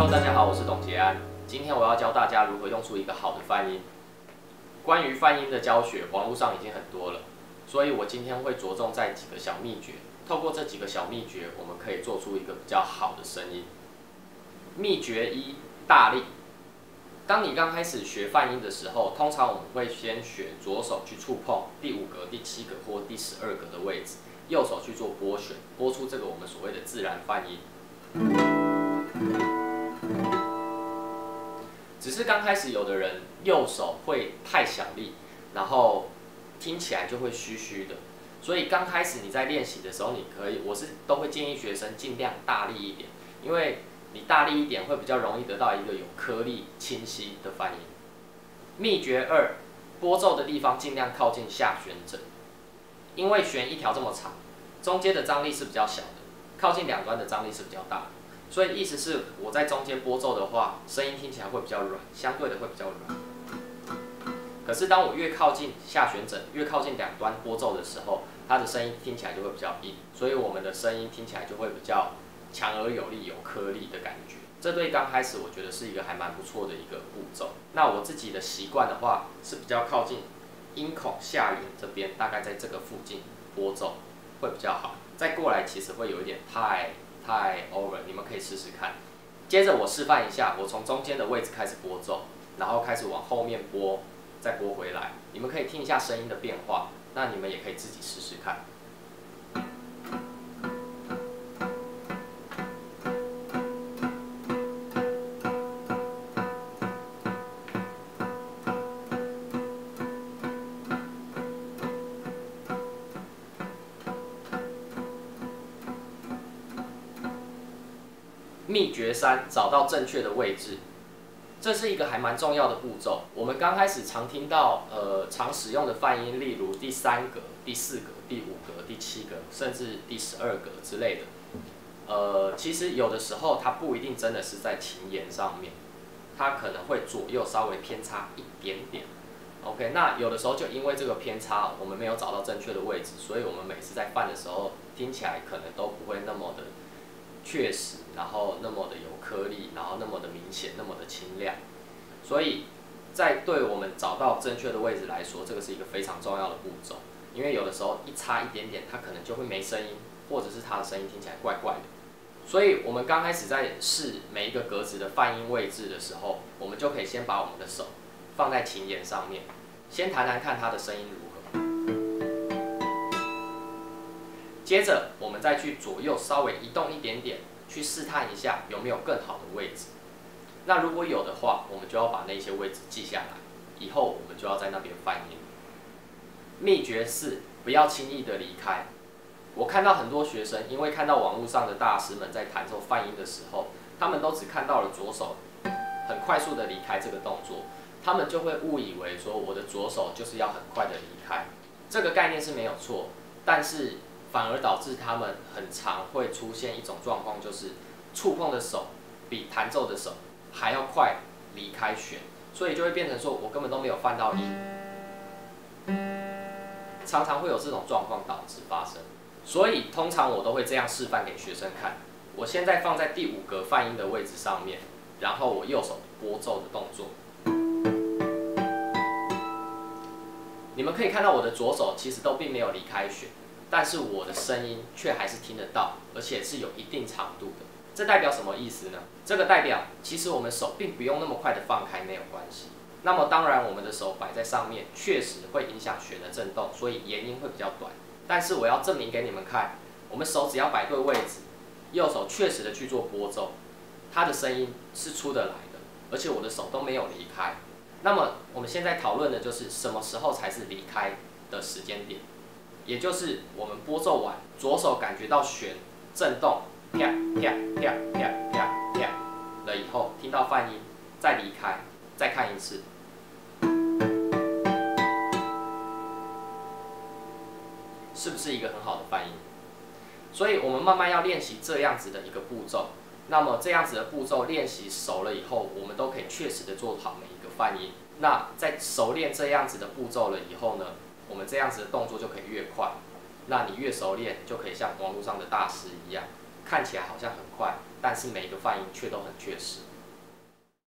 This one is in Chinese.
Hello，大家好，我是董杰安。今天我要教大家如何用出一个好的泛音。关于泛音的教学，网络上已经很多了，所以我今天会着重在几个小秘诀。透过这几个小秘诀，我们可以做出一个比较好的声音。秘诀一：大力。当你刚开始学泛音的时候，通常我们会先学左手去触碰第五格、第七格或第十二格的位置，右手去做拨弦，拨出这个我们所谓的自然泛音。只是刚开始有的人右手会太响力，然后听起来就会虚虚的。所以刚开始你在练习的时候，你可以，我是都会建议学生尽量大力一点，因为你大力一点会比较容易得到一个有颗粒、清晰的泛音。秘诀二，拨奏的地方尽量靠近下弦枕，因为弦一条这么长，中间的张力是比较小的，靠近两端的张力是比较大的。所以意思是我在中间拨奏的话，声音听起来会比较软，相对的会比较软。可是当我越靠近下旋枕，越靠近两端拨奏的时候，它的声音听起来就会比较硬，所以我们的声音听起来就会比较强而有力、有颗粒的感觉。这对刚开始我觉得是一个还蛮不错的一个步骤。那我自己的习惯的话，是比较靠近音孔下缘这边，大概在这个附近拨奏会比较好。再过来其实会有一点太。太 over，你们可以试试看。接着我示范一下，我从中间的位置开始拨奏，然后开始往后面拨，再拨回来。你们可以听一下声音的变化，那你们也可以自己试试看。秘诀三：找到正确的位置，这是一个还蛮重要的步骤。我们刚开始常听到，呃，常使用的泛音，例如第三格、第四格、第五格、第七格，甚至第十二格之类的。呃，其实有的时候它不一定真的是在琴弦上面，它可能会左右稍微偏差一点点。OK，那有的时候就因为这个偏差，我们没有找到正确的位置，所以我们每次在泛的时候，听起来可能都不会那么的。确实，然后那么的有颗粒，然后那么的明显，那么的清亮，所以在对我们找到正确的位置来说，这个是一个非常重要的步骤。因为有的时候一差一点点，它可能就会没声音，或者是它的声音听起来怪怪的。所以我们刚开始在试每一个格子的泛音位置的时候，我们就可以先把我们的手放在琴弦上面，先弹弹看它的声音如。接着，我们再去左右稍微移动一点点，去试探一下有没有更好的位置。那如果有的话，我们就要把那些位置记下来，以后我们就要在那边翻音。秘诀四：不要轻易的离开。我看到很多学生，因为看到网络上的大师们在弹奏泛音的时候，他们都只看到了左手很快速的离开这个动作，他们就会误以为说我的左手就是要很快的离开。这个概念是没有错，但是。反而导致他们很常会出现一种状况，就是触碰的手比弹奏的手还要快离开弦，所以就会变成说我根本都没有翻到音，常常会有这种状况导致发生。所以通常我都会这样示范给学生看：我现在放在第五格泛音的位置上面，然后我右手拨奏的动作，你们可以看到我的左手其实都并没有离开弦。但是我的声音却还是听得到，而且是有一定长度的。这代表什么意思呢？这个代表其实我们手并不用那么快的放开，没有关系。那么当然，我们的手摆在上面，确实会影响弦的震动，所以延音会比较短。但是我要证明给你们看，我们手只要摆对位置，右手确实的去做拨奏，它的声音是出得来的，而且我的手都没有离开。那么我们现在讨论的就是什么时候才是离开的时间点。也就是我们拨奏完，左手感觉到弦震动，啪啪啪啪啪啪了以后，听到泛音，再离开，再看一次，是不是一个很好的泛音？所以我们慢慢要练习这样子的一个步骤。那么这样子的步骤练习熟了以后，我们都可以确实的做好每一个泛音。那在熟练这样子的步骤了以后呢？我们这样子的动作就可以越快，那你越熟练，就可以像网络上的大师一样，看起来好像很快，但是每一个发音却都很确实。